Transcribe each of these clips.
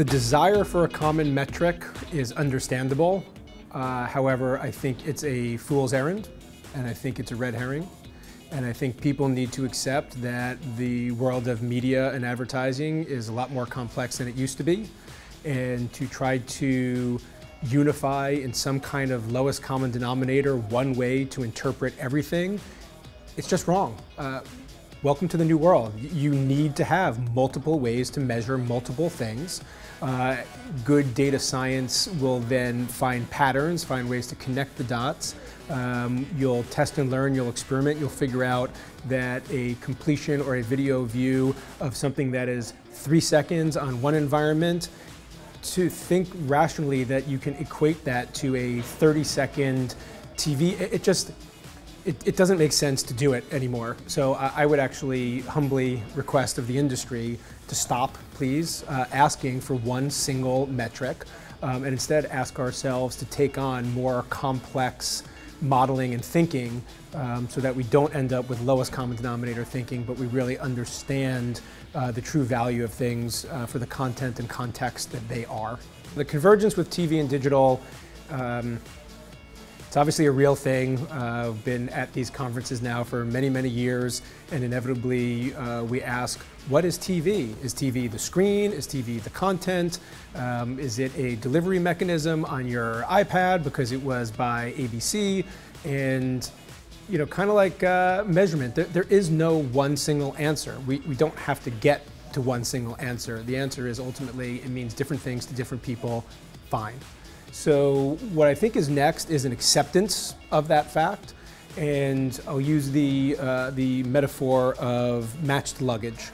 The desire for a common metric is understandable. Uh, however, I think it's a fool's errand, and I think it's a red herring. And I think people need to accept that the world of media and advertising is a lot more complex than it used to be. And to try to unify in some kind of lowest common denominator one way to interpret everything, it's just wrong. Uh, welcome to the new world. You need to have multiple ways to measure multiple things. Uh, good data science will then find patterns, find ways to connect the dots. Um, you'll test and learn, you'll experiment, you'll figure out that a completion or a video view of something that is three seconds on one environment to think rationally that you can equate that to a 30 second TV, it, just, it, it, doesn't make sense to do it anymore. So I, I would actually humbly request of the industry to stop, please, uh, asking for one single metric um, and instead ask ourselves to take on more complex modeling and thinking um, so that we don't end up with lowest common denominator thinking, but we really understand uh, the true value of things uh, for the content and context that they are. The convergence with TV and digital, um, it's obviously a real thing. Uh, I've been at these conferences now for many, many years, and inevitably uh, we ask, what is TV? Is TV the screen? Is TV the content? Um, is it a delivery mechanism on your iPad because it was by ABC? And you know, kind of like uh, measurement, there, there is no one single answer. We, we don't have to get to one single answer. The answer is ultimately it means different things to different people, fine. So what I think is next is an acceptance of that fact, and I'll use the, uh, the metaphor of matched luggage.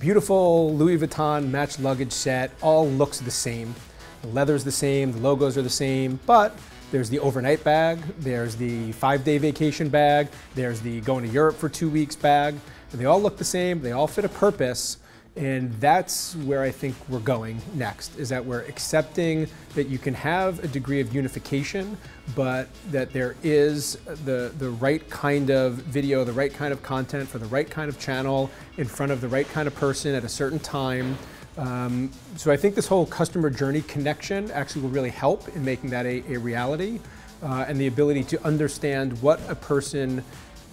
Beautiful Louis Vuitton matched luggage set all looks the same. The leather's the same, the logos are the same, but there's the overnight bag, there's the five-day vacation bag, there's the going to Europe for two weeks bag. And they all look the same, they all fit a purpose, and that's where I think we're going next, is that we're accepting that you can have a degree of unification, but that there is the, the right kind of video, the right kind of content for the right kind of channel in front of the right kind of person at a certain time. Um, so I think this whole customer journey connection actually will really help in making that a, a reality uh, and the ability to understand what a person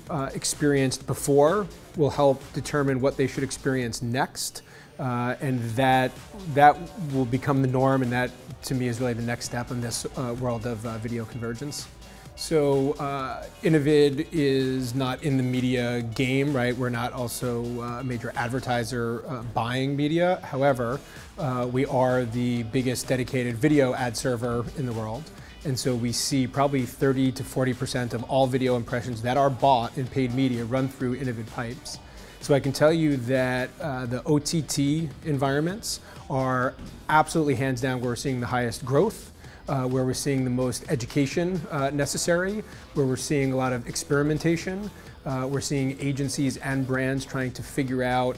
uh, experienced before will help determine what they should experience next. Uh, and that that will become the norm, and that to me is really the next step in this uh, world of uh, video convergence. So uh, Innovid is not in the media game, right? We're not also uh, a major advertiser uh, buying media. However, we are the biggest dedicated video ad server in the world. And so we see probably 30 to 40% of all video impressions that are bought in paid media run through Innovid pipes. So I can tell you that uh, the OTT environments are absolutely hands down where we're seeing the highest growth, uh, where we're seeing the most education uh, necessary, where we're seeing a lot of experimentation. Uh, we're seeing agencies and brands trying to figure out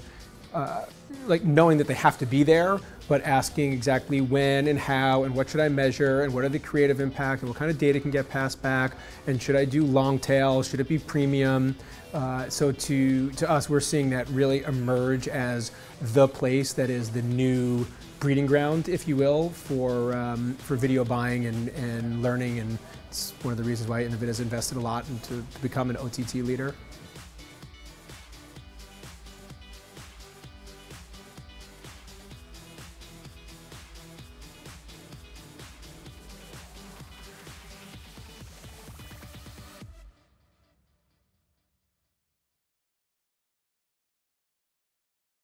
uh, like knowing that they have to be there, but asking exactly when and how and what should I measure and what are the creative impact and what kind of data can get passed back and should I do long tail, should it be premium? Uh, so to, to us, we're seeing that really emerge as the place that is the new breeding ground, if you will, for, um, for video buying and, and learning. And it's one of the reasons why Innovid has invested a lot into to become an OTT leader.